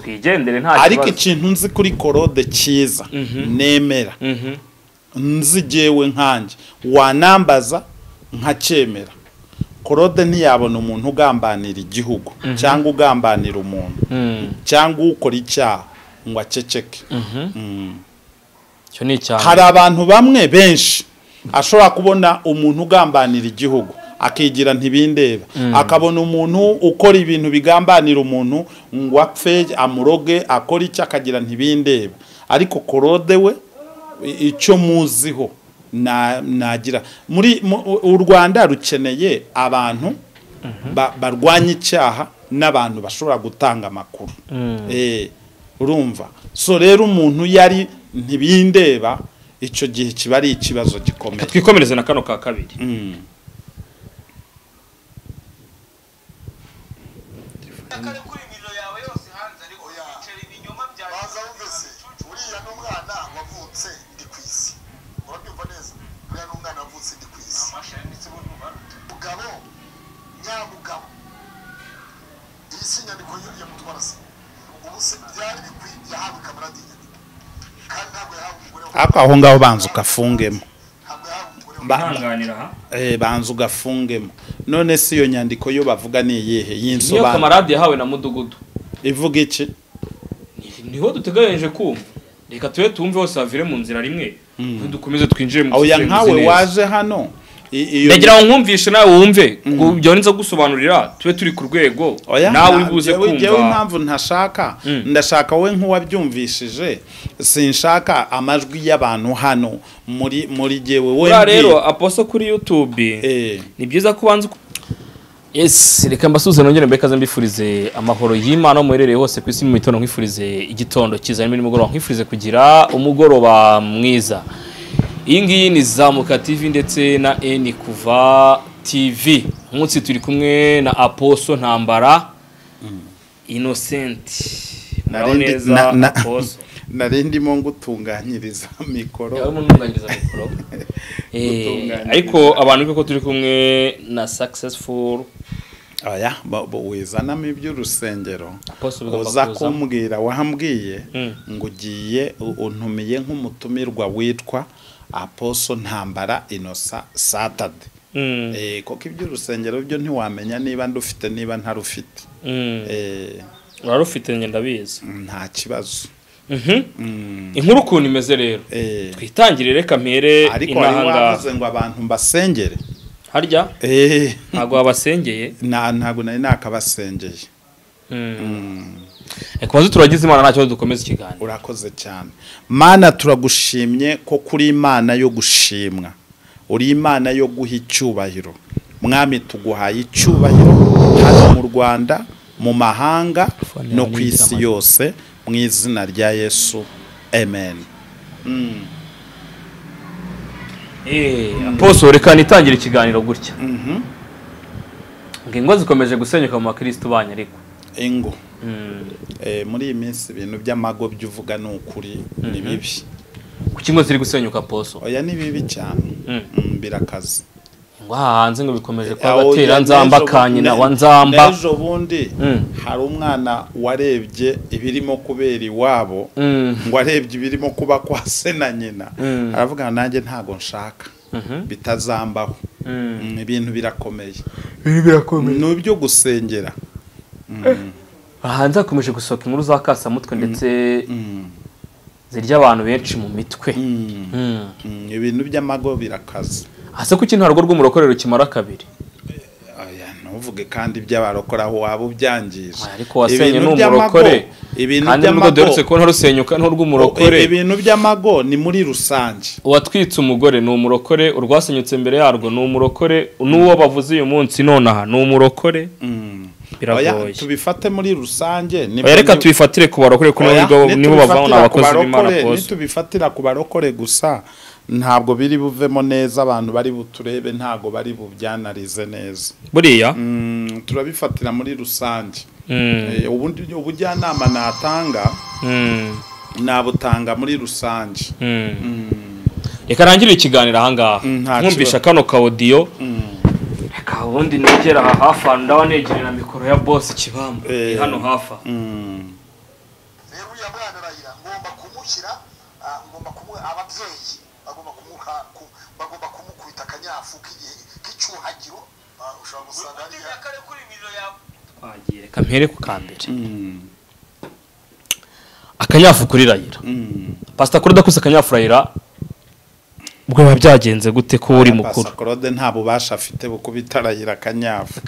twigendere nta ariko kibazo ikintu nzi kuri korode cyiza nemera. Mhm. nzi jyewe nkanjye wanambaza nkacyemera. Korode ntiyabona umuntu ugambanira igihugu cyangwa ugambanira umuntu. Mm. cyangwa ukora icyaha ngo aceceke. Mm. hari abantu bamwe benshi ashobora kubona umuntu ugambanira igihugu. Akigira ntibindeba. Akabona umuntu ukora ibintu bigambanira umuntu ngo apfe amuroge akora icyo akagira ntibindeba. Ariko korode we icyo muziho na- nagira. Muri mu- u rwanda rukeneye abantu ba- barwanya icyaha n'abantu bashobora gutanga amakuru. Eh, urumva. So rero umuntu yari ntibindeba icyo gihe kiba ari ikibazo gikomeye. Twikomereze na kano ka kabiri Mm. kare kuri imiriro yawe yose hanze ariko Oya. bicera ibinyoma byawe baza wumvise uriya ni umwana wavutse ndi ku isi urabyumva neza uriya ni umwana wavutse ndi ku isi amashanyarazi ndetse n'umubare mugabo nyamugabo iyi si inyandiko ya ya mutwara se ubu se byari bikwiye yahawe kamarade inyandiko kandi ntabwo yahawe umugore we ariko aho ngaho banza ugafungemo eh, banza ugafungemo none si iyo nyandiko yo bavuga ni iyihe? Niyo y'insobanuro kamarade yahawe na mudugudu. Ivuga iki? Ni- ni ho duteganyije kumva. Reka tube tumve hose havire mu nzira rimwe. Dukomeze twinjire mu dusenguzi nkawe waje hano? Ndagira ngo nkumvishe nawe wumve. Ibyo nza gusobanurira tube turi ku rwego. Nawe uri buze kumva. impamvu ntashaka. Mm. ndashaka we nk'uwabyumvishije. Sinshaka amajwi y'abantu hano. Muri muri jewe we rero aposo kuri youtube Eh, ni byiza ko ubanza yes reka mbasuze nongere mbekaze mbifurize amahoro y'imana aho muherereye hose ku isi mu gitondo nkwifurize igitondo harimo nimugoroba nkwifurize kugira umugoroba mwiza. Iyi ngiyi ni zamuka tv ndetse na eni kuva tv umunsi turi kumwe na aposo ntambara. Innocent. Muraho Narindi- neza aposo? nari ndimo ngutunganyiriza mikoro. Eh, ariko abantu ko turi kumwe na successful. Bo- wizanamo iby'urusengero. Uza kumbwira wambwiye Mm. ngo ugiye untumiye nk'umutumirwa witwa aposo ntambara inosa satade Mm, Eh, koko iby'urusengero byo ntiwamenya niba ndufite niba ntarufite. Mm. Eh, urarufite njye ndabizi. nta kibazo. Mhm. Mm, inkuru ukuntu imeze rero. Eh, twitangire reka mpere ariko wari wavuze ngo abantu mbasengere. Harya? Ntabwo wabasengeye? Nta- ntabwo nari nakabasengeye. Mm. Mm. Reka maze turagize imana nta kibazo dukomeze. Ikiganiro. Urakoze cyane. Mana turagushimye ko kuri imana yo gushimwa. Uri imana yo guha icyubahiro. Mwami tuguhaye icyubahiro hano mu rwanda mu mahanga no ku isi yose mu izina rya yesu. Amen. Mm. Eh, aposo reka nitangire ikiganiro gutya. Mhm. ngo ingo zikomeje gusenyuka mu bakirisitu banyu ariko. Ingo. Mm. Eh, muri iyi minsi ibintu by'amago byo uvuga ni ukuri ni bibi. Kuki ingo ziri gusenyuka aposo oya ni bibi cyane. Mm. Mm, birakaze ngo aha hanze ngo bikomeje kuba Aho agatera ya- nzamba kanyina wa nzamba. n'ejo bundi Mm. hari umwana warebye ibirimo kubera iwabo Mm. ngo arebye ibirimo kuba kwa se na nyina. Mm. aravuga ngo nanjye ntago nshaka. Mhm. bitazambaho. Mm. Mm, ibintu birakomeye. Ni ibyo gusengera. Hanze hakomeje gusohoka inkuru za kasamutwe ndetse Mm, zirya abantu benshi mu mitwe. Mm, Mm. mm, ibintu by'amago birakaze. Ase kuki nta rugo rw'umurokore rukimara kabiri? Oya, ntuvuge kandi iby'abarokora aho waba ubyangije ariko wasenye Ibintu ni by'amago- umurokore ibintu kandi nubwo by'amago. duherutse kubona rusenyuka n'urw'umurokore. Ibintu by'amago ni muri rusange. Uwatwitse umugore ni umurokore. Urwasenyutse imbere yarwo ni umurokore. N'uwo bavuze uyu munsi nonaha ni umurokore. Mm. Biragoye. Tubifate muri rusange reka tubifatire ku barokore kuko nibo ku abakozi b'imana kose nitubifatira ku barokore gusa. Ntabwo biri buvemo neza abantu bari buturebe ntabwo bari bubyanarize neza. Buriya? Mm, turabifatira muri rusange. Mm, Eh, ubundi ubujyanama natanga mm, nabutanga muri rusange. Reka rangire ikiganiro ahangaha. Nkumvisha kano kawodiyo. Reka ubundi negera aha hafi aha ndaba negereye na mikoro ya bosi kibamba. Eh. iri hano hafi. Aha Mm. kumukira ah, ngomba kumu ababyeyi bagomba kumuha ku- bagomba kumukubita akanyafu k'icyuhagiro. Ah, ushobora gusanga hariya. Twagiye reka mpere ku kambere akanyafu kuri rayira. Pasita kuri udakuse akanyafu rayira. Ubwo biba byagenze gute ko uri mukuru pasakorode nta bubasha afite bukubita arayira akanyafu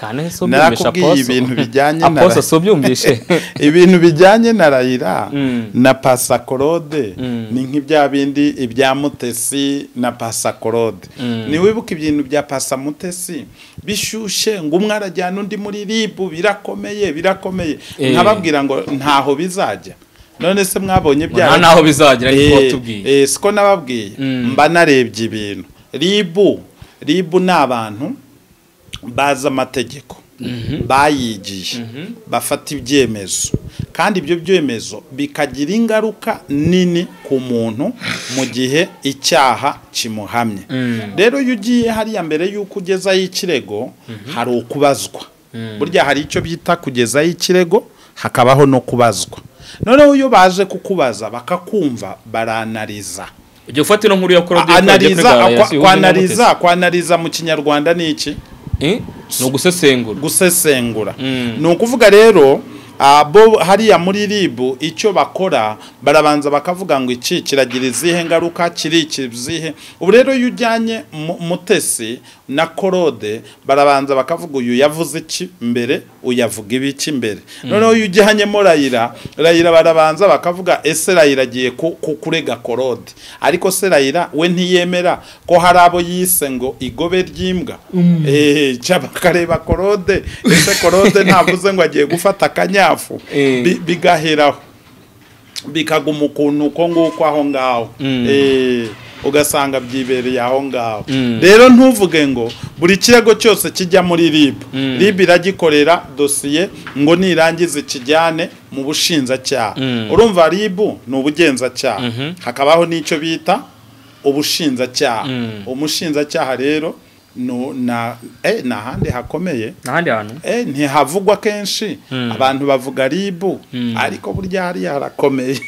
narakubwiye ibintu bijyanye na aposo so byumvishe ibintu bijyanye na rayira Mm. na pasakorode Mm. ni nk'ibya bindi ibya mutesi na pasakorode Mm. ntiwibuke ibintu bya pasamutesi bishyushye ngo umwe arajyana undi muri ribu birakomeye birakomeye Eh. nkababwira ngo ntaho bizajya none se mwabonye bya naho bizagira ariko Eh, watubwiye. eh, siko nababwiye Mm. mba narebye ibintu. Ribu ribu ni abantu bazi amategeko bayigiye bafata ibyemezo. Kandi ibyo byemezo bikagira ingaruka nini ku muntu mu gihe icyaha kimuhamye. Rero iyo ugiye hariya mbere y'uko ugezaho ikirego hari ukubazwa. Burya hari icyo bita kugezaho ikirego hakabaho no kubazwa. Noneho iyo baje kukubaza bakakumva baranariza. Ujya ufata ino nkuru ya korode analiza kwa- kwanaliza kwanaliza mu kinyarwanda ni iki? Ni ugusesengura. Gusesengura. Mm. ni ukuvuga rero bo hariya muri ribu icyo bakora barabanza bakavuga ngo iki kiragira izihe ngaruka kiri iki zihe? Ubu rero iyo ujyanye mu- mutesi na korode barabanza bakavuga uyu yavuze iki mbere uyavuga ibiki mbere. Noneho iyo ujyanyemo rayira rayira barabanza bakavuga ese rayira agiye ku- ku- kurega korode ariko se rayira we ntiyemera ko hari abo yise ngo igobe ry'imbwa? Eh, ca bakareba korode ese korode ntavuze ngo agiye gufata akanyafu Eh. Bi- bigaheraho bikaguma ukuntu uko nguko aho ngaho Mm. Eh, ugasanga byibereye aho ngaho Mm. rero ntuvuge ngo buri kirego cyose kijya muri rib Mm. rib iragikorera dosiye ngo nirangiza ikijyane mu bushinjacyaha urumva rib ni ubugenzacyaha Mhm. hakabaho n'icyo bita ubushinjacyaha umushinjacyaha rero eh, ni ahandi hakomeye. N'ahandi hantu Eh, ntihavugwa kenshi. Mm. abantu bavuga ribu Mm. ariko burya hariya harakomeye.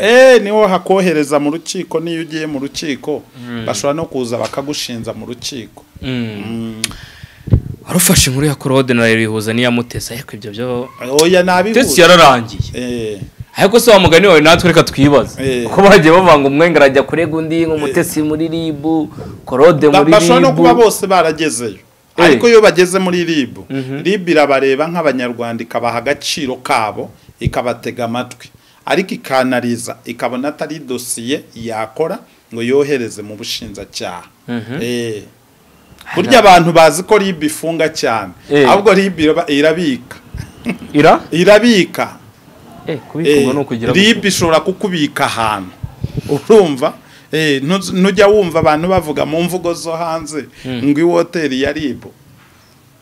Eh ni ho hakohereza mu rukiko niyo ugiye mu rukiko bashobora no kuza bakagushinja mu rukiko. Mm. wari ufashe inkuru ya korode na rero ihuza n'iya mutesi ariko ibyo byo oya tesi nabihuza yararangiye. Eh. Ariko se wa mugani wawe natwe reka twibaze Eh. ko bagiye bavuga ngo umwe ngo arajya kurega undi nk'umutesi muri ribu korode muri bashobora no kuba ribu bose baragezeyo Eh. ariko iyo bageze muri ribu Mhm. ribu irabareba nk'abanyarwanda ikabaha agaciro kabo ikabatega amatwi ariko ikanariza ikabona atari dosiye yakora ngo yohereze mu bushinjacyaha Mhm. Eh. burya abantu bazi ko ribu ifunga cyane Eh. ahubwo ribu irabika ira irabika rib ishobora kukubika ahantu. Urumva? Eh, ntu- ntujya wumva abantu bavuga mu mvugo zo hanze ngo iwoteri ya rib.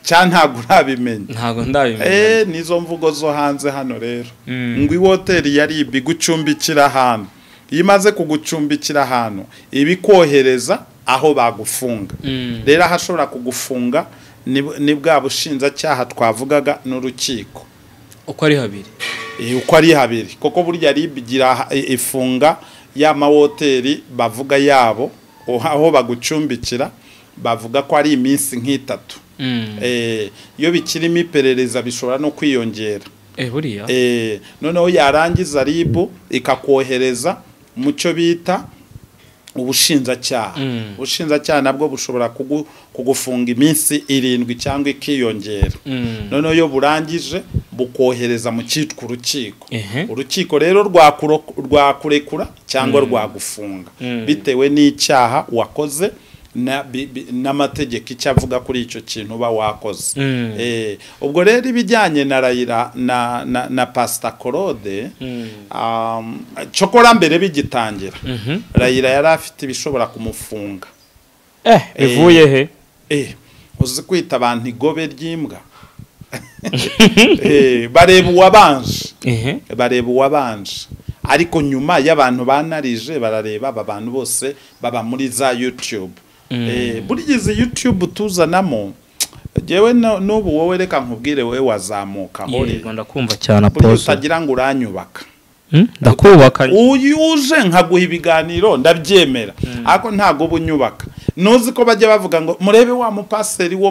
Cyangwa ntabwo urabimenya ntabwo ndabimenya. Eh, nizo mvugo zo hanze hano rero. Mm. ngo iwoteri ya rib igucumbikira ahantu. Iyo imaze kugucumbikira ahantu iba ikohereza aho bagufunga. Mm. rero ahashobora kugufunga ni bwa bushinjacyaha twavugaga n'urukiko. Uko ari habiri. Eh, uko ari habiri. Kuko burya rib igira ifunga ya mahoteli bavuga yabo aho bagucumbikira bavuga ko ari iminsi nk'itatu. Mm. Eh, iyo bikirimo iperereza bishobora no kwiyongera. Eh Eh, noneho yarangiza ribu ikakohereza mu cyo bita ubushinjacyaha Mm. ubushinjacyaha nabwo bushobora kugu- kugufunga iminsi irindwi cyangwa ikiyongera Mm. noneho iyo burangije bukohereza mu cyitwa urukiko urukiko rero rwakurekura cyangwa rwagufunga Mm. bitewe n'icyaha wakoze n'amategeko icyo avuga kuri icyo kintu uba wakoze. Mm. Eh, ubwo rero ibijyanye na rayira na, na, na pasita korode Mm. um, cokora mbere bigitangira. Mhm. rayira yari afite ibishobora kumufunga. Eh bivuye he? Eh, uzi kwita abantu igobe ry'imbwa? Bareba uwabanje. Ehe bareba uwabanje. Ariko nyuma y'abantu banarije barareba aba bantu bose baba muri za youtube. Mm. eh, burya izi youtube tuzanamo. No- n'ubu wowe reka nkubwire wowe wazamuka yego ndakumva cyane aposo utagira ngo uranyubaka. Ndakubaka uyu uje nkaguha ibiganiro ndabyemera. Ariko ntago uba unyubaka nuzi ko bajya bavuga ngo murebe wa mupasiteri wo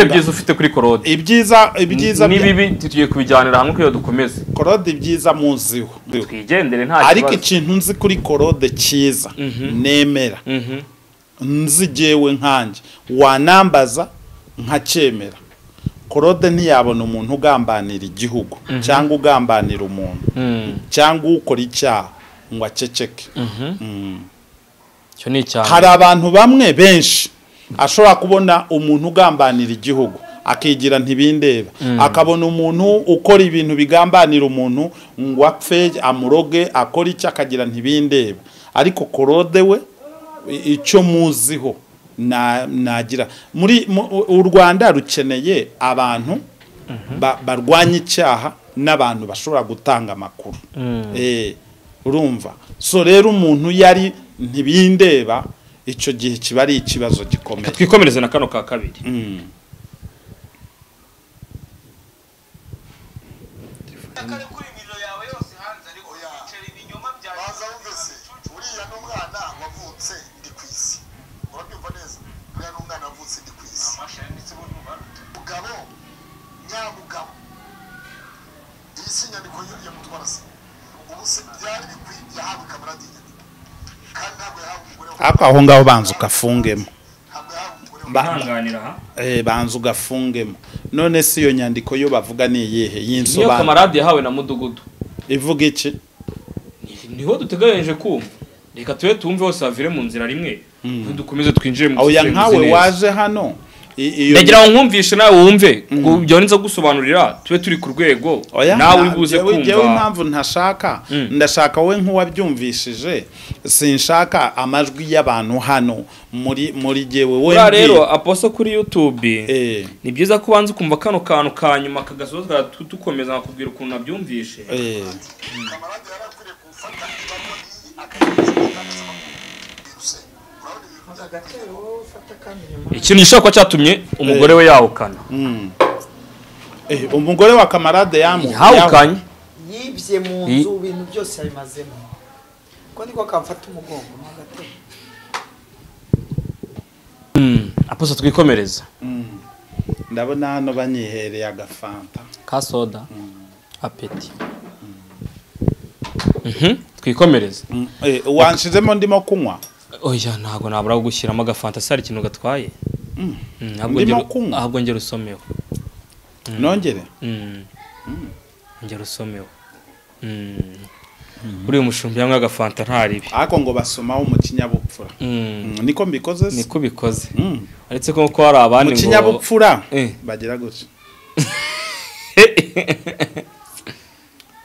ibihe byiza ufite kuri korode. Ibyiza ibyiza n'ibibi tugiye kubijyanira hamwe kugira dukomeze. Korode ibyiza muziho twigendere nta ariko kibazo ikintu nzi kuri korode cyiza nemera. Mhm. nzi jyewe nkanjye wanambaza nkacyemera. Korode ntiyabona umuntu ugambanira igihugu cyangwa ugambanira umuntu. Cyangwa ukora icyaha ngo aceceke. Mm. hari abantu bamwe benshi ashobora kubona umuntu ugambanira igihugu akigira ntibindeba. Akabona umuntu ukora ibintu bigambanira umuntu ngo apfe amuroge akora icyo akagira ntibindeba. Ariko korode we icyo muziho na- nagira. Muri mu- u rwanda rukeneye abantu ba- barwanya icyaha n'abantu bashobora gutanga amakuru. Eh, urumva. So rero umuntu yari ntibindeba icyo gihe kiba ari ikibazo gikomeye. Twikomereze na kano ka kabiri Mm. kare kuri imiriro yawe yose hanze ariko Oya. bicera ibinyoma bya baza wumvise uriya ni umwana wavutse ndi ku isi urabyumva neza uriya ni umwana wavutse ndi ku isi amashanyarazi ndetse n'umubare mugabo nyamugabo iyi si inyandiko ya- ya mutwara se ubu se byari bikwiye yahawe kamarade inyandiko kandi ntabwo yahawe umugore we ariko aho ngaho banza ugafungemo eh, banza ugafungemo none si iyo nyandiko yo bavuga ni iyihe? Niyo y'insobanuro kamarade yahawe na mudugudu. Ivuga iki? Niho duteganyije kumva. Reka tube tumve hose bavire mu nzira rimwe. Dukomeze twinjire mu dusesenguzi nkawe waje hano? Ndagira ngo nkumvishe nawe wumve. Ibyo nza gusobanurira tube turi ku rwego. Oya nawe uri buze kumva. impamvu ntashaka. Mm. ndashaka we nk'uwabyumvishije. Sinshaka amajwi y'abantu hano. Muri muri jewe we rero aposo kuri youtube. Eh. Ni byiza ko ubanza ukumva kano kantu ka nyuma kagasoza tukomeza nkakubwira ukuntu nabyumvishe eh kamarade yari akwiriye gufata ibaruwa n'iyi akayigeza mu itangazamakuru biruse urabona ibintu bya agatero wowe ufata kandi nyuma ikintu gishobora kuba cyatumye umugore we yahukana. Mm. eh umugore wa kamarade yamu yahukanye. Yibye mu nzu ibintu byose yabimazemo. Ko niko kamfata umugongo Mm, aposo twikomereza Mm. ndabona hano banyihereye agafanta. Ka soda. Apeti. Mhm, twikomereze. Eh, wanshizemo ndimo kunywa? Oya ntabwo nabura gushyiramo agafanta se hari ikintu gatwaye. Mm. Mm, ahubwo ngera usomeho. Nongere? Mm. ngera usomeho. Mm. uriya mushumbi yanywa agafanta ntaribi ariko ngo basomaho mu kinyabupfura. Niko mbikoze? Se niko bikoze uretse ko ko hari abandi mu kinyabupfura? Eh. bagira gutya.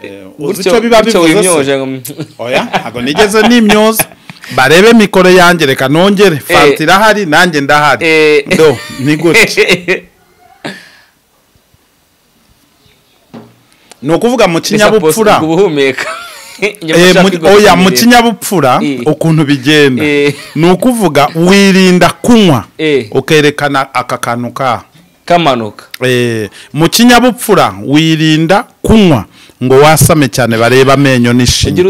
Eh, uzi gutyo icyo biba bivuze se? oya ntabwo nigeze nimyoza. barebe mikoro yanjye reka nongere. Fanta irahari nanjye ndahari. Eh. do ni gutya ni ukuvuga mu kinyabupfura. Eh, oya mu kinyabupfura Eh. ukuntu bigenda. Eh. ni ukuvuga wirinda kunywa. Eh. ukerekana aka kantu ka. Kamanuka. Eh, mu kinyabupfura wirinda kunywa. Ngo wasame cyane barebe amenyo n'ishinya.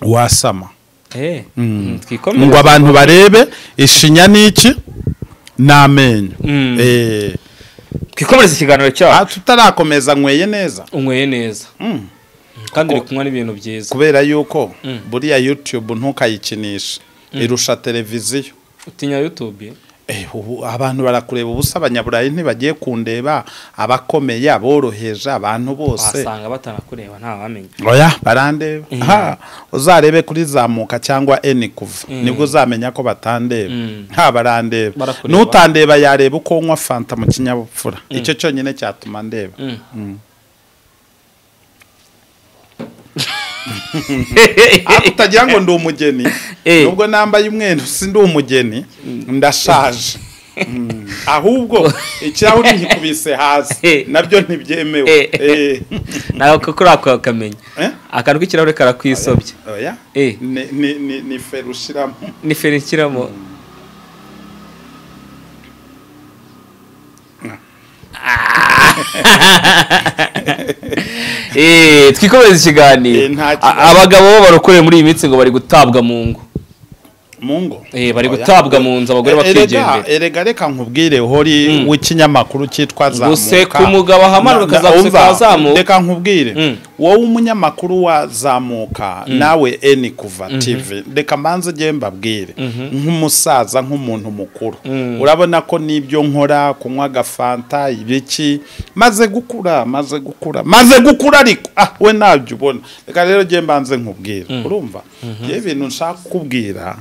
Wasama. eh ngo twikomereze abantu barebe ishinya n'iki? N'amenyo. Mm. Eh, twikomereze ikiganiro ah, cyacu tutarakomeza nyweye neza. Unyweye neza. Mm. kandi uri kunywa n'ibintu byiza. Kubera yuko Mm. buriya youtube ntukayikinishe. Irusha televiziyo. Utinya youtube? Eh, ubu abantu barakureba ubusa abanyaburayi ntibagiye kundeba abakomeye aboroheje abantu bose. Wasanga batanakureba nta wamenya. Oya barandeba. Ha uzarebe kuri zamuka cyangwa eni kuva Mm. ni bwo uzamenya ko batandeba. Mm. ha barandeba. N'utandeba yareba uko unywa fanta mu kinyabupfura. Icyo cyonyine cyatuma ndeba Mm. ariko utagira ngo ndi umugeni Eh. nubwo nambaye umweru si ndi umugeni ndashaje Mm. ahubwo ikirahuri nkikubise hasi Eh. na byo ntibyemewe Eh. Nawe ko kuri ako kamenya Eh? akantu k'ikirahure karakwisobye oya Eh. ni feri ushyiramo ni feri nshyiramo Eh, ikiganiro Eh, nta A- kibazo. abagabo bo barokoreye muri iyi minsi ngo bari gutabwa mu ngo mu ngo. Eh, bari gutabwa mu nzu abagore Eh, erega bakigendera erega reka nkubwire hori Mm. w'ikinyamakuru cyitwa zamuka. Guseka umugabo na- akazaguseka azamuka. reka nkubwire. Mm. wowe umunyamakuru wa zamuka nawe eni kuva tv reka mbanze ujye mbabwire. Nk'umusaza nk'umuntu mukuru. Urabona ko n'ibyo nkora kunywa agafanta ibiki maze gukura maze gukura maze gukura ariko. Ah we ntabyo ubona. Reka rero ujye mbanze nkubwire. Urumva? Njyewe ibintu nshaka kukubwira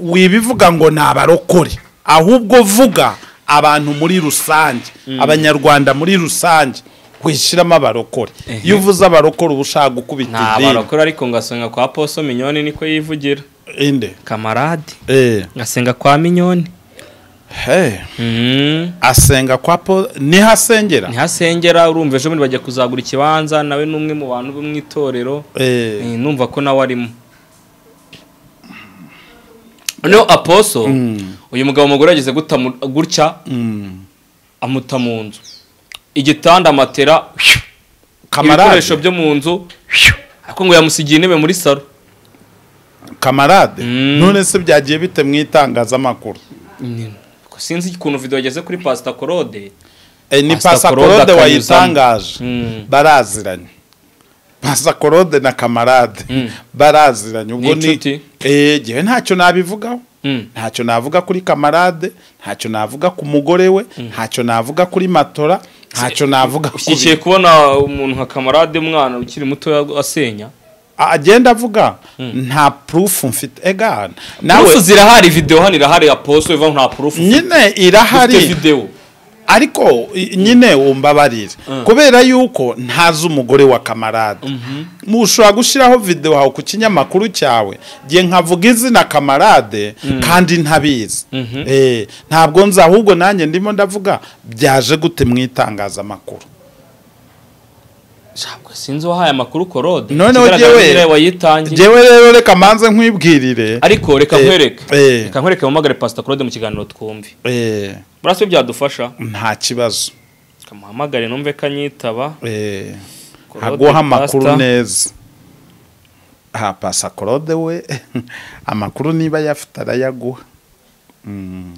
wibivuga ngo ni abarokore. Ahubwo vuga abantu muri rusange. Abanyarwanda muri rusange wishyiramo abarokore. Iyo uvuze abarokore uba ushaka gukubita nta idini. barokora ariko ngasenga kwa poso minyoni niko yivugira. Inde? Kamarade eh. Ngasenga kwa minyoni. Mhm. asenga kwa po ni ho asengera ntihasengera urumva ejo bundi bajya kuzagura ikibanza nawe ni umwe mu bantu bo mu itorero. Eh. Eh, numva ko nawe arimo. Noneho aposo uyu mugabo umugore yageze gutya mm. amuta mu nzu. Igitanda matera kamarade. ibikoresho byo mu nzu. Ariko ngo yamusigiye intebe muri salo. Kamarade. Mm. none se byagiye bite mu itangazamakuru? Sinzi ukuntu video yageze kuri pasita korode eh, ni pasakorode Claude wayitangaje. Mm. baraziranye. Pasakorode na kamarade Mm. baraziranye. Ubwo Ni eh gihe ntacyo nabivugaho. Mm. ntacyo navuga kuri kamarade ntacyo navuga ku mugore we ntacyo navuga kuri matora ntacyo navuga ushyigikiye kubona umuntu nka kamarade umwana ukiri muto asenya? Agenda avuga. Nta proof mfite. Ega nawe Proof zirahari video hano irahari aposto iva nta proof nyine irahari. Video. Ariko nyine umbabarire kubera yuko ntazi umugore wa kamarade. Ushobora gushyiraho videwo hawe ku kinyamakuru cyawe ngiye nkavuga izina kamarade kandi ntabizi. Eh, ntabwo nzi ahubwo nanjye ndimo ndavuga byaje gute mu itangazamakuru. Sinzi wahaye amakuru korode Noneho jyewe- rero reka manze nkwibwirire ariko reka Eh, nkwereke. eh. reka nkwereke mpamagare pastor claude mu kiganiro twumve. Eh, burasa byadufasha? Nta kibazo. Kamuhamagare numve ko anyitaba. Claude haguha amakuru neza. Ha pasakorode we. Amakuru niba yafite arayaguha. Mm,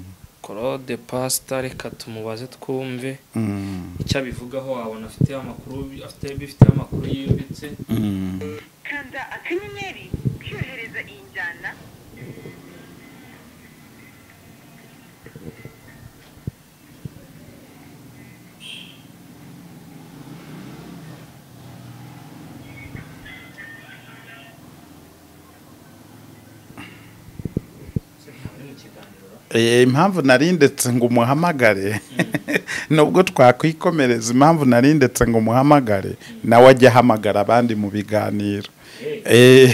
claude pastor reka tumubaze twumve. Mm, icyo abivugaho wabona afite amakuru afite bifite amakuru yimbitse mm. kanda akanyenyeri kohereza iyi njyana. Eh, impamvu nari ndetse ngo umuhamagare. Nubwo twakwikomereza impamvu nari ndetse ngo umuhamagare nawe ajya ahamagara abandi mu biganiro. Eh,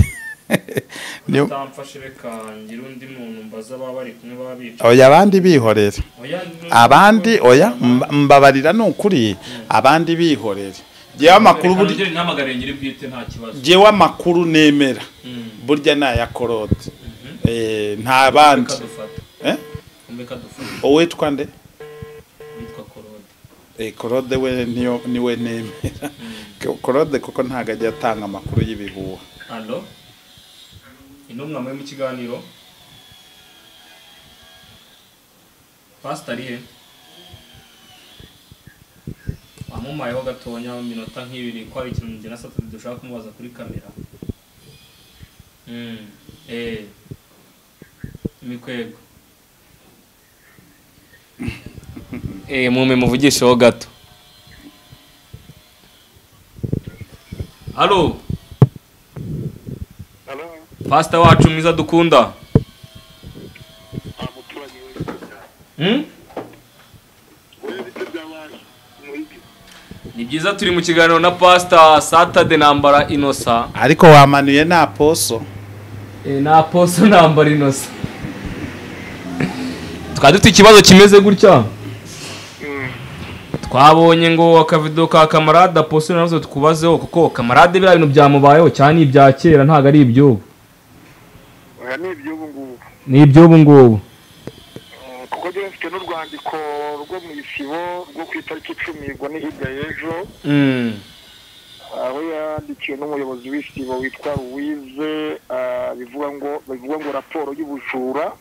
niyo- utamfashe reka ngire undi muntu mbaza baba bari kumwe baba bicaye. Oya abandi bihorere. Oya, abandi oya mba- mbabarira ni ukuri abandi bihorere. Ngewe amakuru buri burya ntamagare nyiri bwite nta kibazo. Ngewe amakuru nemera. Mm. burya ni aya korode Eh, nta bandi. Kadufata uwitwa nde? Witwa korode. Eh, korode we ni we nemera korode kuko ntabwo ajya atanga amakuru y'ibihuha. Alo intumwa muri mu kiganiro. Pastor ari he wamumayeho gatonya mu minota nk'ibiri ko hari ikintu njye na satani dushaka kumubaza kuri kamera. Mm, eh. Imikwego eh mume muvugisheho gato halo? Halo, pastor wacu mwiza dukunda. We. hmm? Ni byiza turi mu kiganiro na pastor saturday nambara inosa. Ariko wamanuye nta poso na poso nambara inosa. Twari dufite ikibazo kimeze gutya? Twabonye ngo akavido ka kamarade poso na zo tukubazeho kuko kamarade biriya bintu byamubayeho cyane ibya kera ntabwo ari iby'ubu. Ni iby'ubu ngubu. ni iby'ubu ngubu. Mm, Kuko njyewe mfite n'urwandiko rwo mu isibo rwo ku itariki icumi ubwo ni hirya y'ejo. Mm. aho yandikiwe n'umuyobozi w'isibo witwa Louise ah, bivuga ngo raporo y'ubujura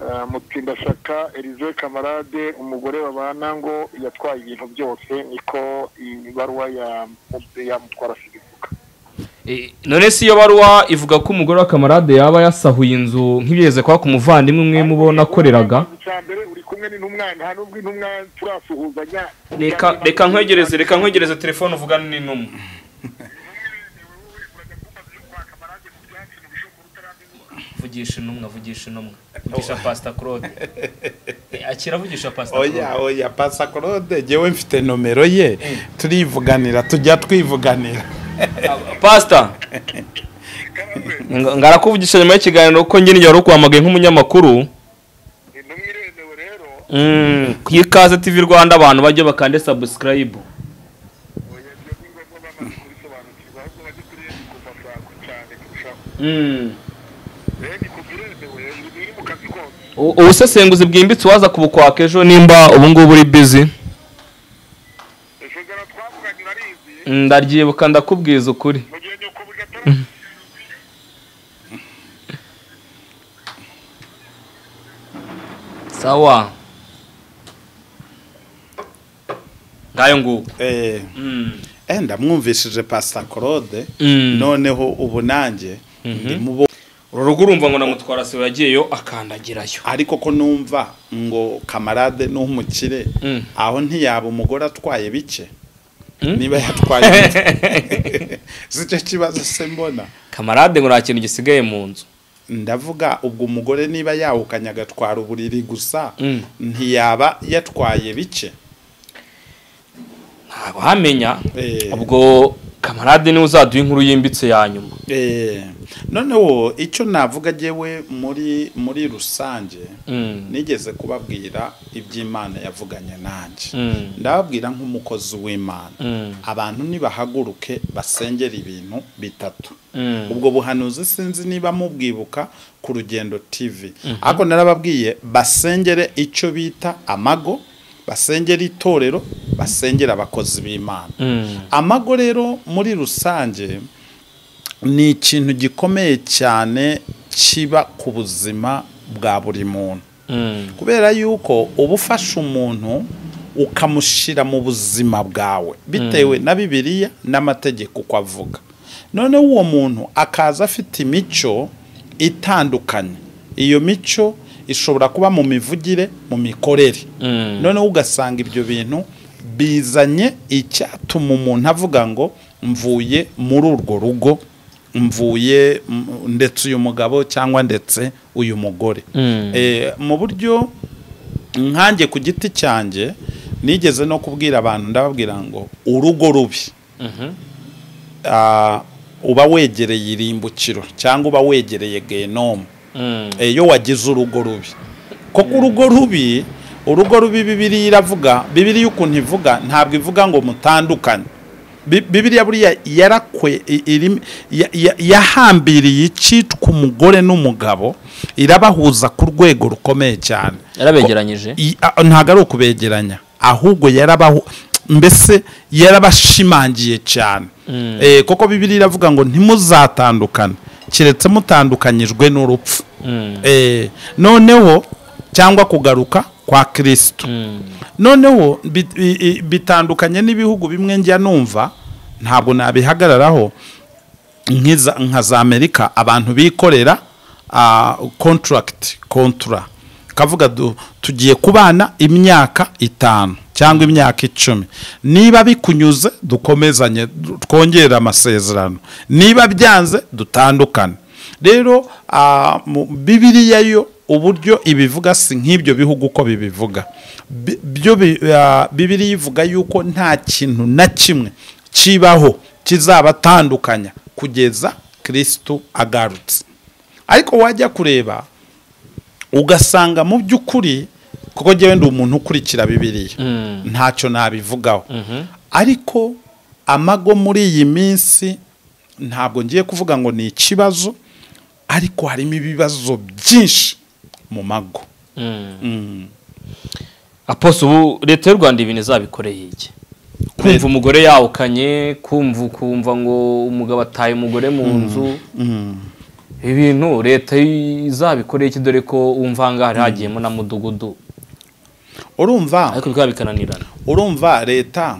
Ah, Mutsindashyaka Elize Kamarade umugore babana ngo yatwaye ibintu byose niko ibaruwa ya ya Mutwara Sibo ivuga Eh, none si iyo baruwa ivuga ko umugore wa kamarade yaba yasahuye inzu nk'ibyeze kwa ku muvandimwe umwe mubona akoreraga icya mbere uri kumwe n'intumwa nta n'ubwo intumwa turasuhuzanya. Reka reka nkwegereze reka nkwegereze telefone uvugane n'intumwa. Vugisha intumwa vugisha intumwa vugisha pastor claude Eh, akira vugisha pastor oya claude oya pasakorode ngewe mfite nomero ye turivuganira tujya twivuganira Nga- ngarakuvugisha nyuma y'ikiganiro ko njye nijya wari ukuhamagaye nk'umunyamakuru ku ikaze tv rwanda abantu bajya bakande kurushaho Mm. Ubusesenguzi bwimbitse waza kubukwaka ejo nimba ubu ngubu uri Mm, ndaryibuka ndakubwiza ukuri. Sawa. Ngayo nguko. Eh, Mm. eh, ndamwumvishije pasakorode Mm. noneho ubu nanjye uru rugo urumva ngo namutwara sibo yagiyeyo akandagirayo ariko ko numva ngo kamarade ni umukire Mm. aho ntiyaba umugore atwaye bike Mm. niba yatwaye si cyo kibazo se mbona kamarade ngo nta kintu gisigaye mu nzu ndavuga ubwo umugore niba yawukanye agatwara uburiri gusa Mm. ntiyaba yatwaye bike ntabwo hamenya Eh. ubwo kamarade ni we uzaduha inkuru yimbitse ya nyuma. Eh, noneho icyo navuga jyewe muri muri rusange Mm. nigeze kubabwira iby'imana yavuganye nanjye. Mm. ndababwira nk'umukozi w'imana. Mm. abantu nibahaguruke basengera ibintu bitatu. Ubwo buhanuzi sinzi niba mubwibuka ku rugendo tv ariko narababwiye basengere icyo bita amago basengere itorero basengere abakozi b'imana. Mm. amago rero muri rusange ni ikintu gikomeye cyane kiba ku buzima bwa buri muntu. Mm. kubera yuko uba ufasha umuntu ukamushyira mu buzima bwawe bitewe na bibiliya n'amategeko uko avuga. Noneho uwo muntu akaza afite imico itandukanye. Iyo mico ishobora kuba mu mivugire mu mikorere Mm. noneho ugasanga ibyo bintu bizanye icyatuma umuntu avuga ngo mvuye muri urwo rugo mvuye ndetse uyu mugabo cyangwa ndetse uyu mugore Mm. Eh, mu buryo nkanjye ku giti cyanjye nigeze no kubwira abantu ndababwira ngo urugo rubi Mhm. ah, uba wegereye irimbukiro cyangwa uba wegereye genomu iyo wagize urugo rubi. Koko urugo rubi urugo rubi bibiriya iravuga bibiriya ukuntu ivuga ntabwo ivuga ngo mutandukane. Bi- bibiriya buriya yarakwe yahambiriye icyitwa umugore n'umugabo irabahuza ku rwego rukomeye cyane. Yarabegeranyije. Ntabwo ari ukubegeranya ahubwo yarabahu mbese yarabashimangiye cyane. Eh, koko bibiri iravuga ngo ntimuzatandukane. Keretse mutandukanyijwe n'urupfu Mm. Eh, noneho cyangwa kugaruka kwa kirisito Mm. noneho bitandukanye n'ibihugu bimwe njya numva ntabwo nabihagararaho nka za amerika abantu bikorera contract kontura kavuga tugiye kubana imyaka itanu cyangwa imyaka icumi. Niba bikunyuze dukomezanye du- twongere amasezerano. Niba byanze dutandukane. Rero ah, bibiliya yo uburyo ibivuga si nk'ibyo bihugu uko bibivuga. Bi- byo ah, bibiliya ivuga yuko nta kintu na kimwe kibaho kizabatandukanya kugeza kirisitu agarutse. Ariko wajya kureba ugasanga mu by'ukuri kuko njyewe ndi umuntu ukurikira bibiliya. Mm. ntacyo nabivugaho. Mhm. ariko amago muri iyi minsi ntabwo ngiye kuvuga ngo ni ikibazo ariko harimo ibibazo byinshi mu mago. Mm. Mm. aposo ubu leta y'u rwanda ibintu izabikoreye iki? Kumva umugore yawukanye kumva ukumva ngo umugabo ataye umugore mu nzu. Ibintu leta izabikoreye iki? Dore ko wumva hagiyemo na mudugudu. Urumva ariko bikaba bikananirana urumva leta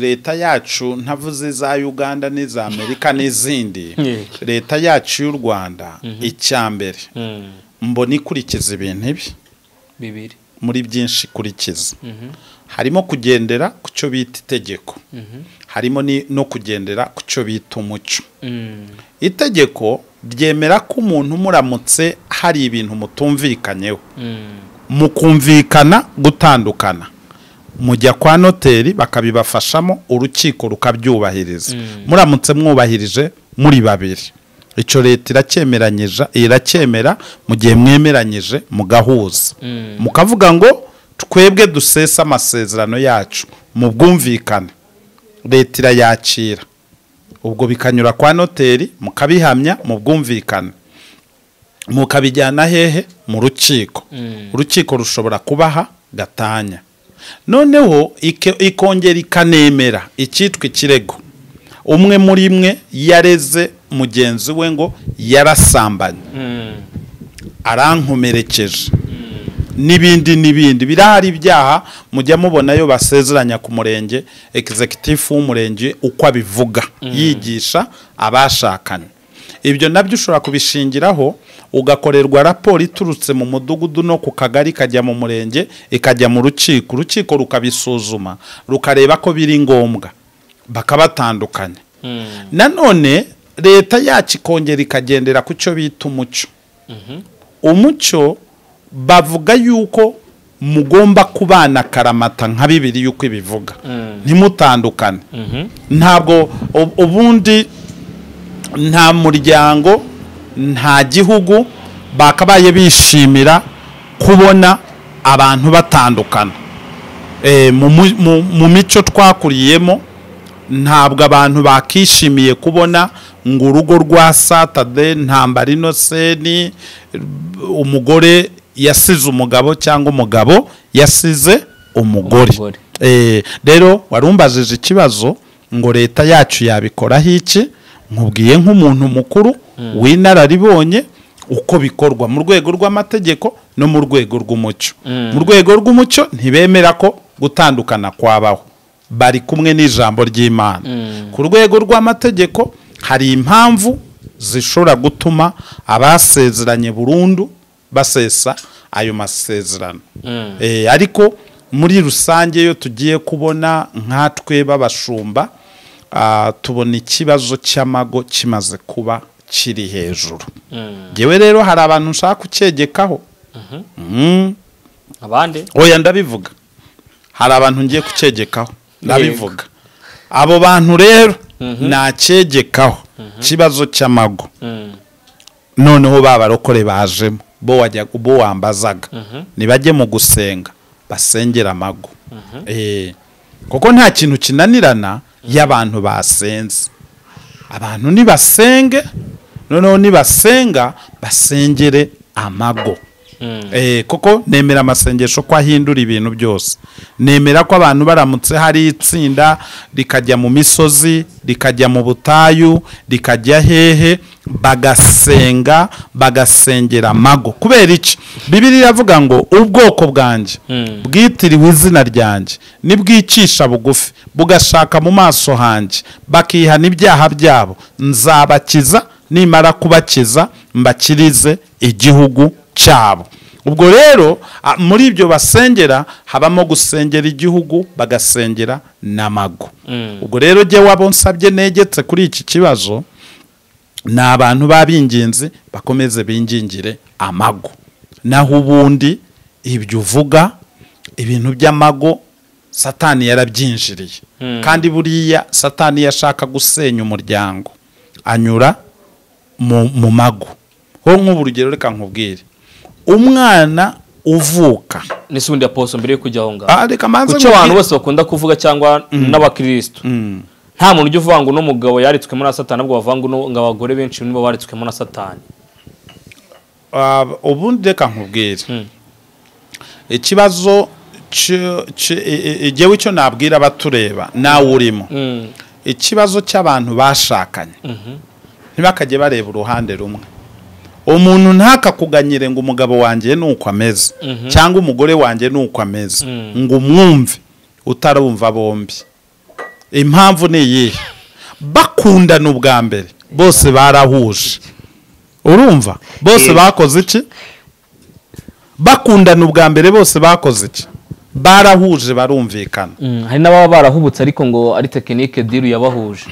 leta yacu ntavuze za uganda n'iza amerika n'izindi leta yacu y'u rwanda icya mbere. Mm. mbona ikurikiza ibintu ibi. Bibiri. Muri byinshi ikurikiza. Harimo kugendera ku cyo bita itegeko. Harimo ni- no kugendera ku cyo bita umuco. Mm. itegeko ryemera ko umuntu muramutse hari ibintu mutumvikanyeho. Mm. mukumvikana gutandukana. Mujya kwa noteri bakabibafashamo urukiko rukabyubahiriza. Muramutse mwubahirije muri babiri. Icyo leta iracyemeranyije iracyemera mu gihe mwemeranyije mugahuza. Mukavuga ngo twebwe dusese amasezerano yacu mu bwumvikane. Leta irayakira. Ubwo bikanyura kwa noteri mukabihamya mu bwumvikane. Mukabijyana hehe? Mu rukiko. Urukiko rushobora kubaha gatanya noneho ikongera ikanemera icyitwa ikirego. Umwe muri mwe yareze mugenzi we ngo yarasambanye. Mm. arankomerekeje. N'ibindi n'ibindi. Birahari ibyaha mujya mubonayo basezeranya ku murenge egizekitifu w'umurenge uko abivuga. Yigisha abashakanye. Ibyo na byo ushobora kubishingiraho ugakorerwa raporo iturutse mu mudugudu no ku kagari ikajya mu murenge ikajya mu rukiko. Urukiko rukabisuzuma rukareba ko biri ngombwa bakabatandukanya. Mm. nanone leta yacu ikongera ikagendera ku cyo bita umuco. Umuco bavuga yuko mugomba kubana akaramata nka bibiri yuko ibivuga. Ntimutandukane ntabwo u- ubundi nta muryango nta gihugu bakabaye bishimira kubona abantu batandukana. Eh, mu mico twakuriyemo ntabwo abantu bakishimiye kubona ngo urugo rwa satade ntambara inoseni umugore yasize umugabo cyangwa umugabo yasize umugore. Eh, rero warumbajije ikibazo ngo leta yacu yabikoraho iki? Nkubwiye nk'umuntu mukuru w'inararibonye uko bikorwa. Mu rwego rw'amategeko no mu rwego rw'umuco mu rwego rw'umuco ntibemera ko gutandukana kwabaho. Bari kumwe n'ijambo ry'imana. Ku rwego rw'amategeko hari impamvu zishobora gutuma abasezeranye burundu basesa ayo masezerano. Eh, ariko muri rusange iyo tugiye kubona nkatwe b'abashumba ah, tubona ikibazo cy'amago kimaze kuba kiri hejuru. Ngewe rero hari abantu nshaka kucyegekaho. Mm. abandi? Oya ndabivuga. Hari abantu ngiye kucyegekaho. Ndabivuga. Abo bantu rero nacyegekaho. Ikibazo cy'amago. Noneho ba barokore bajemo. Bo wambazaga. Nibajye mu gusenga basengera amago. Eh, kuko nta kintu kinanirana iyo abantu basenze. Abantu nibasenge noneho nibasenga basengere amago. Kuko nemera amasengesho ko ahindura ibintu byose. Nemera ko abantu baramutse hari itsinda rikajya mu misozi rikajya mu butayu rikajya hehe bagasenga bagasengera amago. Kubera iki? Bibiri iravuga ngo ubwoko bwanjye bwitiriwe izina ryanjye nibwicisha bugufi bugashaka mu maso hanjye bakihana ibyaha byabo. Nzabakiza nimara kubakiza mbakirize igihugu cyabo. Ubwo rero muri ibyo basengera habamo gusengera igihugu bagasengera n'amago. Ubwo rero jye wabo nsabye negetse kuri iki kibazo ni abantu b'ab'ingenzi bakomeze bingingire amago. Naho ubundi ibyo uvuga ibintu by'amago satani yarabyinjiriye. Kandi buriya satani iyo ashaka gusenya umuryango anyura mu, mago. Ho nk'ubu urugero reka nkubwire. Umwana uvuka. N'isi ubundi aposo mbere yo kujya aho ngaho. Ah, kuki abantu bose bakunda kuvuga cyangwa n'abakirisitu nta muntu ujya uvuga ngo uno mugabo yaritswemo na satani ahubwo bavuga ngo abagore benshi nibo baritswemo na satani. Ah, ubundi reka nkubwire. Mm. ikibazo igihe icyo nabwira abatureba nawe urimo. Mm. ikibazo cy'abantu bashakanye. Ntibakajye bareba uruhande rumwe. Umuntu ntakakuganyire ngo umugabo wanjye ni uko ameze cyangwa umugore wanjye ni uko ameze ngo umwumve utarumva bombi. Impamvu ni iyihe? Bakundana ubwa mbere bose barahuje. Urumva? Bose bakoze iki? Bakundana ubwa mbere bose bakoze iki? Barahuje barumvikana. Mm, hari n'ababa barahubutse ariko ngo ari tekinike diru yabahuje.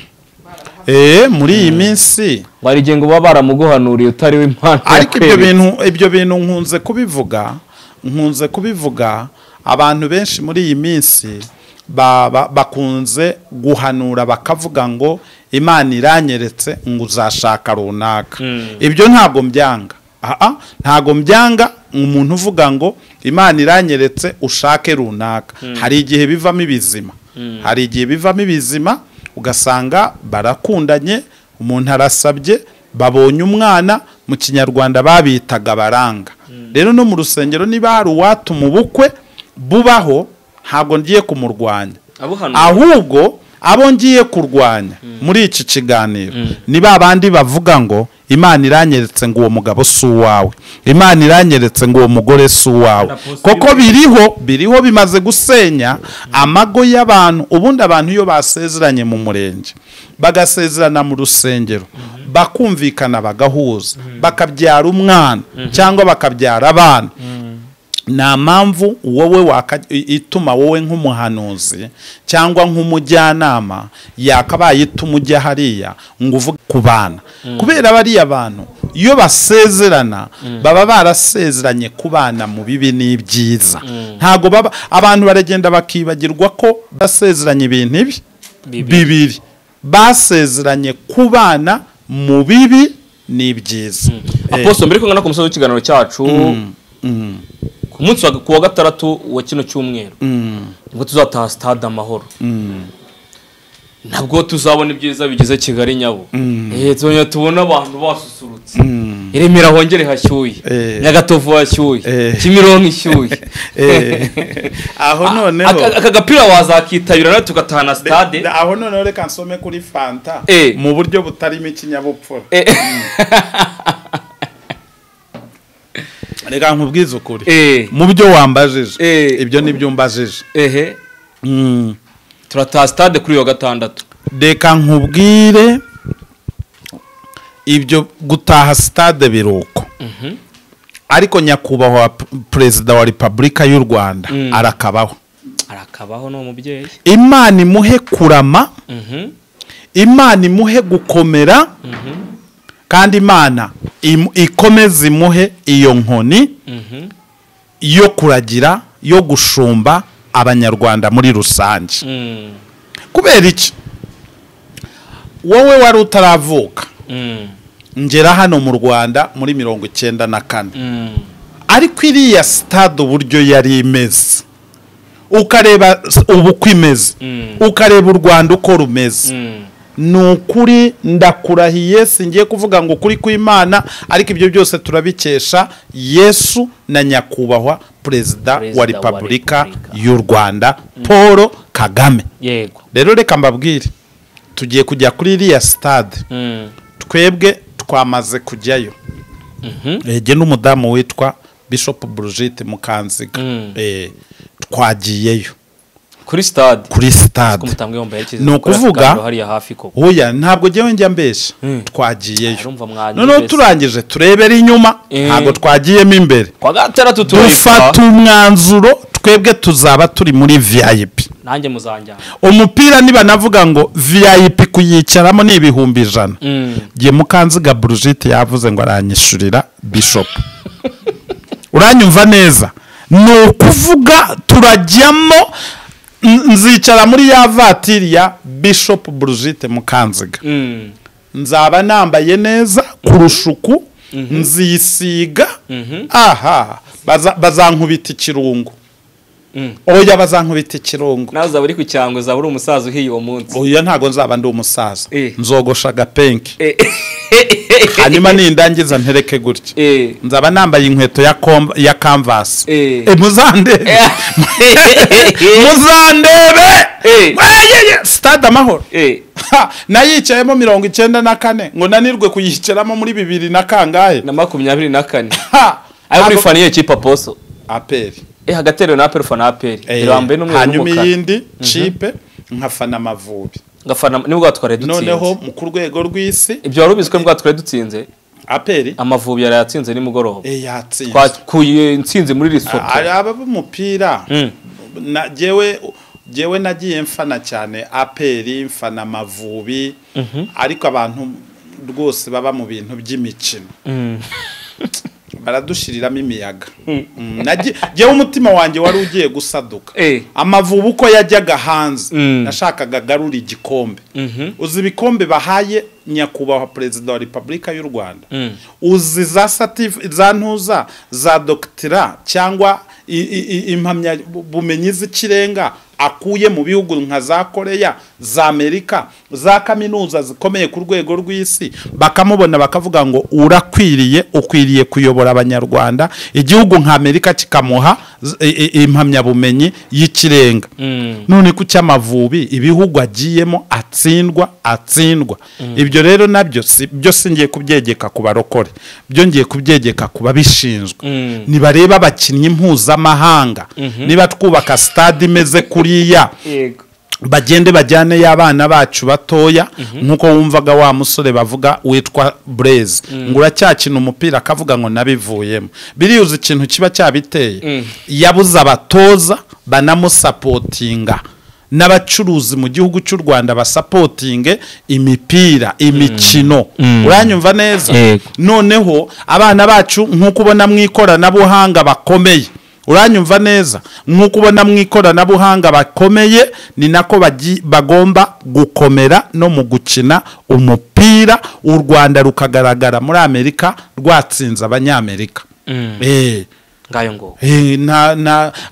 Eee muri iyi minsi. Hari igihe ngo baba baramuguhanuriye utari we impano ariko ibyo bintu ibyo bintu nkunze kubivuga nkunze kubivuga abantu benshi muri iyi minsi ba- ba- bakunze guhanura bakavuga ngo imana iranyeretse ngo uzashaka runaka. Ibyo ntabwo mbyanga. Aha ntabwo mbyanga umuntu uvuga ngo imana iranyeretse ushake runaka. Hari igihe bivamo ibizima. Hari igihe bivamo ibizima ugasanga barakundanye umuntu arasabye babonye umwana mu kinyarwanda babitaga baranga rero no mu rusengero niba hari uwatuma ubukwe bubaho ntabwo ngiye kumurwanya. Ahubwo abo ngiye kurwanya. Muri iki kiganiro. Ni ba bandi bavuga ngo imana iranyeretse ngo uwo mugabo si uwawe. Imana iranyeretse ngo uwo mugore si uwawe. Koko biriho biriho bimaze gusenya amago y'abantu ubundi abantu iyo basezeranye mu murenge bagasezerana mu rusengero bakumvikana bagahuza bakabyara umwana cyangwa bakabyara abana. Nta mpamvu wowe ituma wowe nk'umuhanuzi cyangwa nk'umujyanama yakabaye ituma ujya hariya ngo uvuge ku bana. Kubera bariya bantu iyo basezerana baba barasezeranye ku bana mu bibi n'ibyiza. Ntabwo baba abantu baragenda bakibagirwa ko basezeranye ibintu ibi. Bibiri. Basezeranye ku bana mu bibi n'ibyiza. Eh, aposto mbere kungana ku musozi w'ikiganiro cyacu ku munsi wa gatandatu wa kino cyumweru. Nibwo tuzataha stade amahoro ntabwo tuzabona ibyiza bigize kigali nyabo. Eh tuzongera tubona abantu basusurutse. Iremera hongere hashyuye Eh. nyagatovu hashyuye Eh. kimironko ishyuye aho noneho Aka- gapira wazakitabira nawe tugatahana stade. Da- aho noneho reka nsome kuri fanta. Mu buryo butarimo ikinyabupfura. reka nkubwize ukuri. Eh. mu byo wambajije. Eh. ibyo ni byo umbajije ehe. Mm. turataha stade kuri wa gatandatu. Reka nkubwire ibyo gutaha stade biruko ariko nyakubahwa perezida wa repubulika y'u rwanda arakabaho. Arakabaho ni umubyeyi. Imana imuhe kurama. Mhm. imana imuhe gukomera. Kandi imana ikomeze imuhe iyo nkoni Mhm. yo kuragira yo gushumba abanyarwanda muri rusange Mm. kubera iki wowe wari utaravuka Mm. ngera hano mu rwanda muri mirongo icyenda na kane Mm. ariko iriya sitade uburyo yari imeze ukareba ubu uko imeze ukareba u rwanda uko rumeze. Ni ukuri ndakurahiye singiye kuvuga ngo ukuri kw'imana ariko ibyo byose turabikesha. Yesu na nyakubahwa perezida wa repubulika y'u rwanda paul kagame. Rero reka mbabwire tugiye kujya kuri iriya sitade Mm. twebwe twamaze kujyayo. Ege n'umudamu witwa bishop Brigitte mukanziga. Mm. Eh, twagiyeyo. Kuri stade. Kuri yakize Ni ukuvuga- oya ntabwo njyewe njya mbesha Mm. twagiyeyo. Noneho mbese. turangije turebera inyuma. Eh. ntabwo twagiyemo imbere. Dufata umwanzuro twebwe tuzaba turi muri muzanjyana. Umupira niba navuga ngo vip kuyicaramo ni ibihumbi ijana. Mm. gihe mukanziga Brigitte yavuze ngo aranyishyurira bishop. Uranyumva neza. Ni ukuvuga turajyamo nzicara muri ya vatiri ya bishop Brigitte mukanziga Mm. nzaba nambaye neza kurusha uku nzisiga aha baza- bazankubita ikirungo. Oya bazankubita ikirungo nawe uzaba uri ku cyango uzaba uri umusaza uhiye uwo munsi. Oya ntabwo nzaba ndi umusaza. Eh. nzogosha agapenke Eh. hanyuma nindangiza ntereke gutya. Eh. nzaba nambaye inkweto ya. Eh, muzandebe. Muzandebe. Stade amahoro nayicayemo mirongo icyenda na kane. Ngo nanirwe kuyicaramo muri bibiri na kangahe? Na makumyabiri na kane. Ha, ayo muri ntabwo- fani y'ikipe aposo aperi. Eh hagati yawe na aperi. Ufana aperi Eh, n'umweru hanyuma iyindi cipe nkafana amavubi. Ngafana ni bwo bwatwaraye dutsinze. Noneho mu- ku rwego rw'isi ibyo wari ubizi ko bwatwaraye dutsinze? Aperi? Amavubi yari yatsinze nimugoroba. Eh, yatsinze. Twakuye intsinzi muri risoko hari ab'umupira Mm. na jewe jewe nagiye mfana cyane aperi mfana amavubi. Ariko abantu rwose baba mu bintu by'imikino. baradushiriramo imiyaga. Mm, nagi- jewe umutima wanjye wari ugiye gusaduka. Eh. amavubi uko yajyaga hanze Mm. nashakaga agarura igikombe. Uzi ibikombe bahaye nyakubahwa perezida wa repubulika y'u rwanda? Uzi za satif za ntuza za dogitera cyangwa impamyabumenyi z'ikirenga? Akuye mu bihugu nka za koreya za amerika za kaminuza zikomeye ku rwego rw'isi bakamubona bakavuga ngo urakwiriye ukwiriye kuyobora abanyarwanda. Igihugu nka amerika kikamuha impamyabumenyi y'ikirenga. Mm. none ku cy'amavubi ibihugu agiyemo atsindwa atsindwa. Ibyo rero na byo byo si ngiye kubyegeka ku barokore. Byo ngiye kubyegeka ku babishinzwe. Mm. nibareba abakinnyi mpuzamahanga. Niba twubaka stade imeze kuriya. Bagende bajyane y'abana bacu batoya nk'uko wumvaga wa musore bavuga witwa bureze ngo uracyakina umupira akavuga ngo nabivuyemo. Biriyuza ikintu kiba cyabiteye? Yabuze abatoza banamusapotinga. N'abacuruzi mu gihugu cy'u rwanda basapotinge imipira imikino. Uranyumva neza? Noneho abana bacu nk'uko ubona mu ikoranabuhanga bakomeye. Uranyumva neza. Nk'uko ubona mu ikoranabuhanga bakomeye ni nako bagomba gukomera no mu gukina umupira. U rwanda rukagaragara muri amerika rwatsinze abanyamerika. Eh, ngayo ngo eh,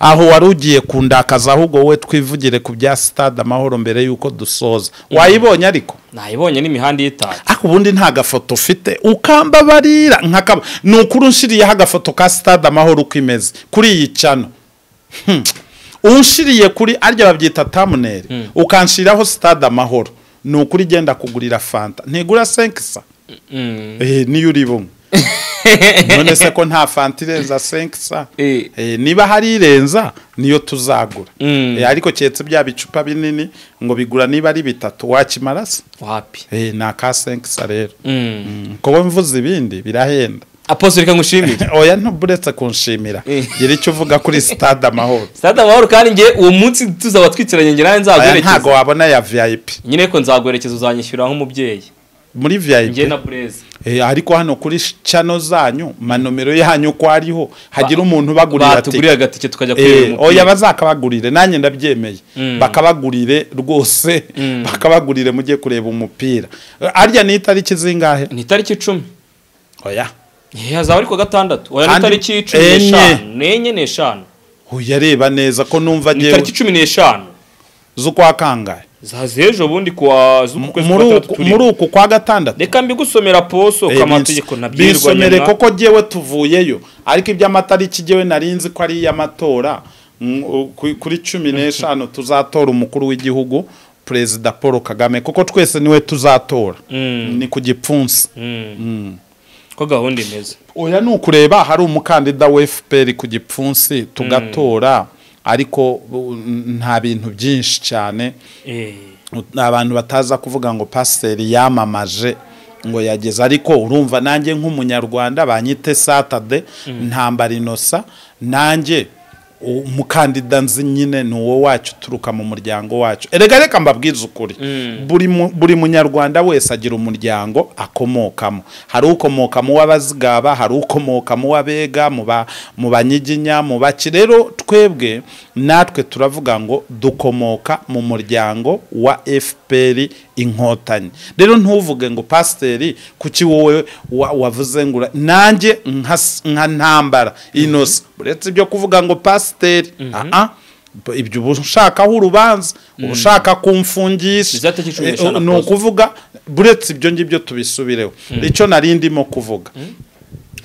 aho wari ugiye kundakaza ahubwo wowe twivugire ku bya stade amahoro mbere y'uko dusoza. Wayibonye ariko? Nayibonye n'imihanda iyitaye ariko ubundi nta gafoto ufite. Ukambabarira. Nkakaba ni ukuri unshiriyeho agafoto ka stade amahoro uko imeze. Kuri iyi cano Hmm. unshiriye kuri arya babyita tamuneri ukanshiraho stade amahoro. Ni ukuri genda kugurira fanta. Ntigura senkisa eh, niyo uri bumwe. none se ko nta fanta irenza senkisa Eh. Eh, niba hari irenza niyo tuzagura. Mm. Eh, ariko keretse bya bicupa binini ngo bigura niba ari bitatu. Wakimara se wapi ni aka senkisa rero. Mm. kuba mvuze ibindi birahenda. Apostle reka ngushimire. Oya ntuburetse kunshimira. Gira icyo uvuga kuri stade amahoro. Stade amahoro kandi nge uwo munsi tuzaba aya ntago nzaguherekeza wabona ya vip nyine ko nzaguherekeza uzanyishyura nk'umubyeyi. Muri bureze Eh, ariko hano kuri chano zanyu manomero yanyu uko ariho hagira umuntu ubagurira agatike tukajya kureba Eh, oya bazakabagurire nanjye ndabyemeye. Mm. bakabagurire rwose. Mm. bakabagurire mujye kureba umupira. Eh, arya ni itariki zingahe? Ni itariki icumi. Oya. Hazaba ari ku wa gatandatu. Oya ni itariki cumi n'eshanu. n'enye n'eshanu. Oya reba neza ko numva ni ngewe itariki cumi n'eshanu. Z'ukwa kangahe zaza ejo bundi kwa muri uku- kwa gatandatu. Reka mbigusomera poso Eh, kamategeko nabwirwa bisomere koko jyewe tuvuyeyo. Ariko iby'amatariki jyewe nari nzi ko ari iy'amatora Mm, kuri cumi n'eshanu tuzatora umukuru w'igihugu perezida paul kagame. Kuko twese ni we tuzatora. Mm. ni ku gipfunsi. Mm. ko gahunda imeze? Oya ni ukureba hari umukandida wa fpr ku gipfunsi tugatora. Ariko nta bintu byinshi cyane. Eh, abantu bataza kuvuga ngo pasiteri yamamaje ngo yageze ariko urumva nanjye nk'umunyarwanda banyite satade ntambara inosa nanjye umukandida nzi nyine ni uwo wacu uturuka mu muryango wacu. Erega reka mbabwize ukuri. Buri mu- buri munyarwanda wese agira umuryango akomokamo. Hari ukomoka mu w'abazigaba hari ukomoka mu w'abega mu banyiginya mu baki. Rero twebwe natwe turavuga ngo dukomoka mu muryango wa fpr inkotanyi. Rero ntuvuge ngo pasiteri kuki wowe wa- wavuze ngo nanjye nka ntambara inosa uretse ibyo kuvuga ngo pasiteri aha ibyo uba ushakaho urubanza uba ushaka kumfungisha. Eh, ni aposto. ukuvuga buretse ibyo ngibyo tubisubireho. Icyo nari ndimo kuvuga.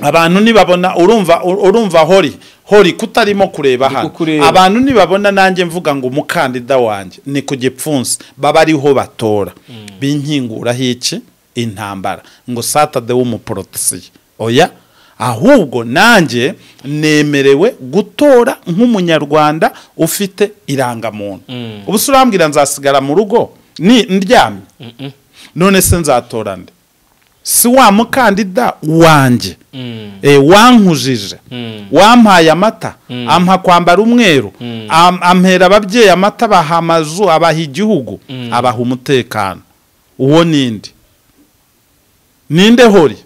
Abantu nibabona urumva urumva hori hori kutarimo kureba hano. abantu nibabona nanjye mvuga ngo umukandida wanjye ni ku gipfunsi baba ariho batora. Binkinguraho iki intambara ngo satade w'umuporotisiye oya? Ahubwo nanjye nemerewe gutora nk'umunyarwanda ufite irangamuntu. Ubu se urambwira nzasigara mu rugo? Ni ndyamye. None se nzatora nde? Si wa mukandida wanjye mm. e, wankujije wampaye amata. Ampa kwambara umweru. Am- ampera ababyeyi amata abaha amazu abaha igihugu. Abaha umutekano. Uwo ninde? Ninde hori?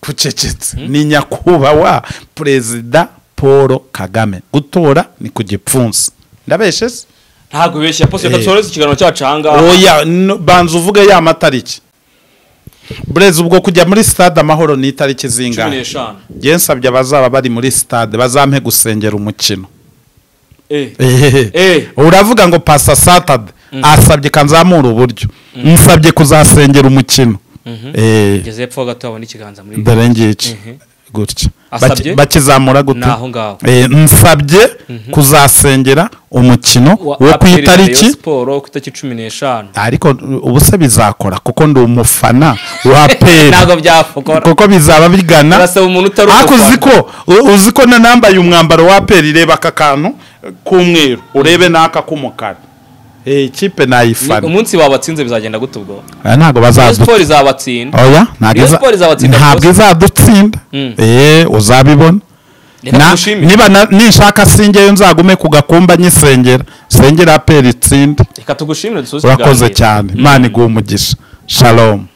Kucecetse. Ni nyakubahwa perezida paul kagame. Gutora ni ku gipfunsi. Ndabeshe se? Ntabwo bibeshye apostle Eh. dusoreze ikiganiro cyacu ahangaha. Oya no- banza uvuge ya matariki. Burezi ubwo kujya muri stade amahoro ni itariki n'eshanu. Njye nsabye abazaba bari muri stade bazampe gusengera umukino. Eh. Eh. uravuga ngo pasa satade asabye kanzamura uburyo. Nsabye kuzasengera umukino. Eh, ngeze hepfo gato babona ikiganza muri Mhm. Gutya. Bakizamura ngaho. Eh, nsabye kuzasengera umukino wo ku itariki Sport ku itariki cumi n'eshanu. Ariko ubu se bizakora? Kuko ndi umufana wa peri kuko bizaba bigana. Ariko uzi ko u- uzi ko nanambaye umwambaro wa peri reba aka kantu k'umweru. Urebe n'aka k'umukara. Ikipe Ni- nayifana umunsi babatsinze bizagenda gute ubwo? Aya ntabwo Rayon bazadu Sport izabatsinda oya ntabwo izabatsinda ntabwo izadutsinda. Mm. eh uzabibona. Ninshaka singeyo nzagume ku gakumba nyisengera. Sengera aperi itsinde reka tugushimire dusoze urakoze cyane. Imana iguha umugisha. Shalom.